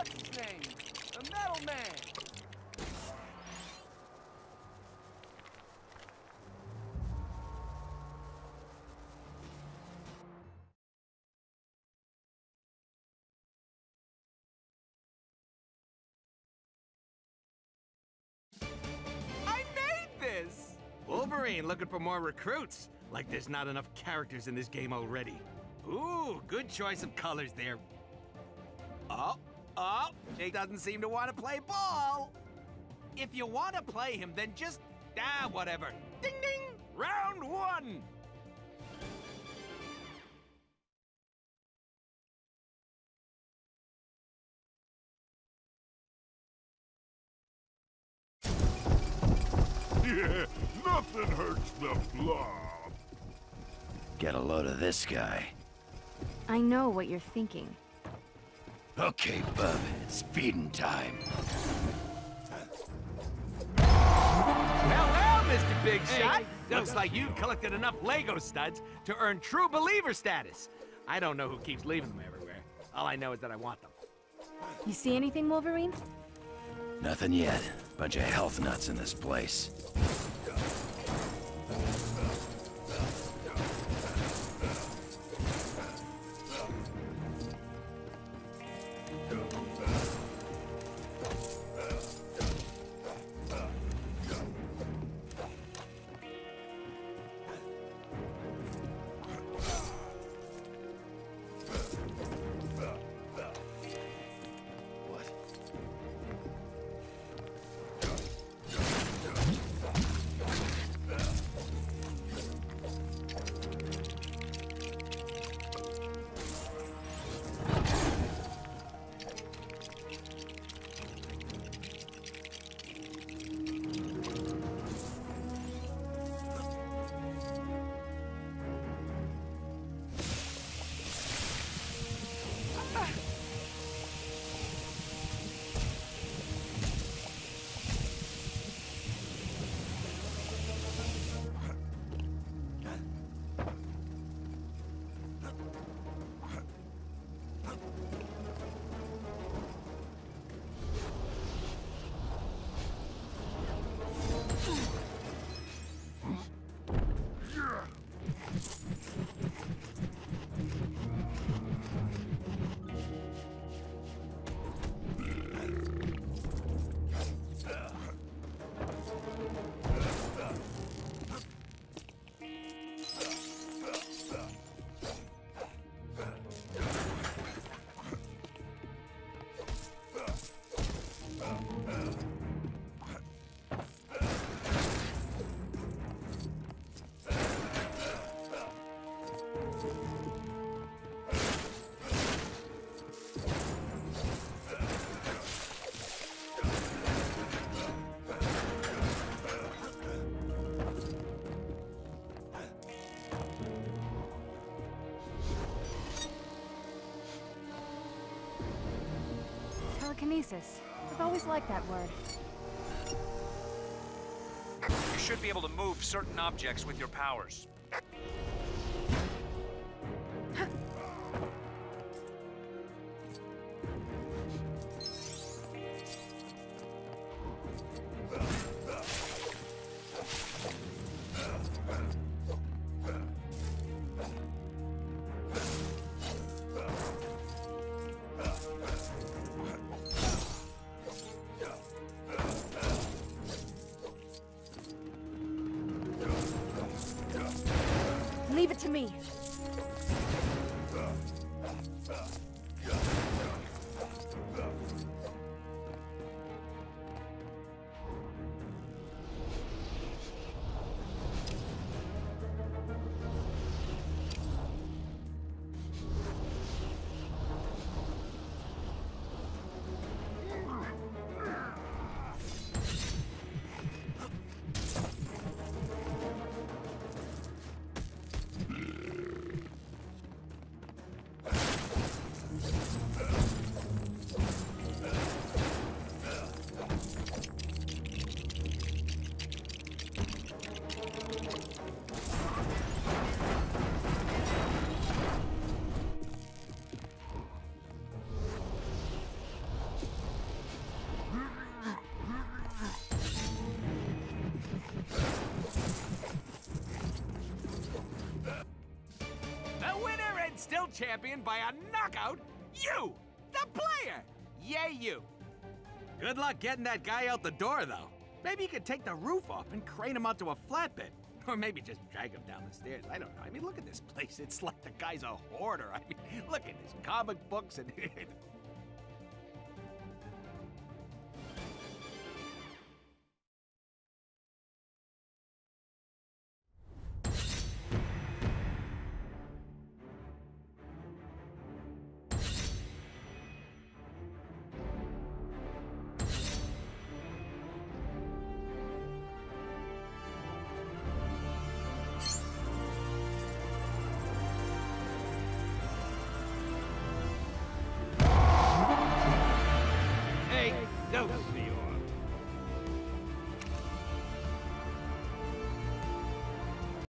what's his name? The Metal Man. I made this! Wolverine looking for more recruits. Like there's not enough characters in this game already. Ooh, good choice of colors there. Oh, oh, he doesn't seem to want to play ball. If you want to play him, then just, ah, whatever. Ding ding, round one. Yeah, nothing hurts the blob. Get a load of this guy. I know what you're thinking. Okay, bub, it's feeding time. Well, well, Mr. Big Shot. Looks like you've collected enough Lego studs to earn true believer status. I don't know who keeps leaving them everywhere. All I know is that I want them. You see anything, Wolverine? Nothing yet. Bunch of health nuts in this place. Telekinesis. I've always liked that word. You should be able to move certain objects with your powers. To me. Still champion by a knockout, you, the player. Yay, you. Good luck getting that guy out the door, though. Maybe you could take the roof off and crane him onto a flatbed. Or maybe just drag him down the stairs. I don't know. I mean, look at this place. It's like the guy's a hoarder. I mean, look at his comic books and